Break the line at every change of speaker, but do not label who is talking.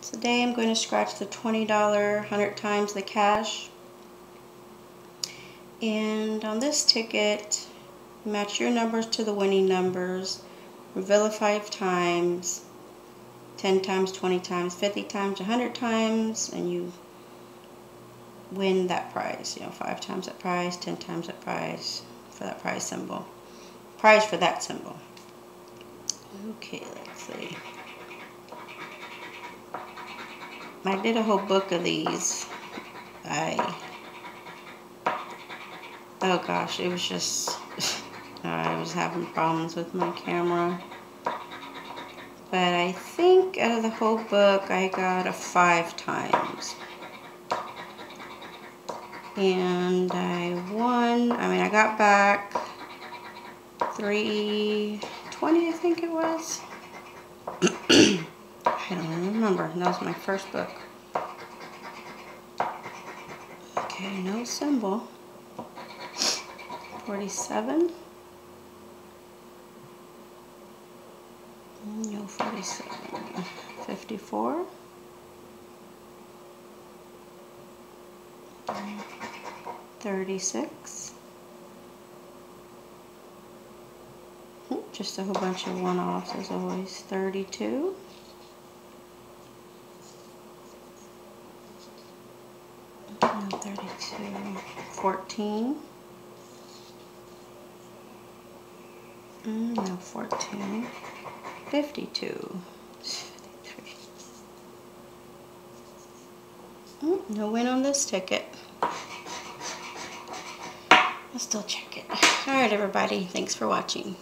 Today I'm going to scratch the $20 100 times the cash. And on this ticket, match your numbers to the winning numbers, reveal it 5 times, 10 times, 20 times, 50 times, 100 times, and you win that prize. You know, 5 times that prize, 10 times that prize for that prize symbol. Prize for that symbol. Okay, let's see. I did a whole book of these. I, oh gosh, it was just, I was having problems with my camera. But I think out of the whole book, I got a five times. And I won, I mean, I got back 320, I think it was. I don't. That was my first book. Okay, no symbol. 47. No 47. 54. Thirty-six. Hmm, just a whole bunch of one-offs as always. Thirty-two. And 32, 14, mm, no, 14, 52, mm, no win on this ticket. I'll still check it. Alright everybody, thanks for watching.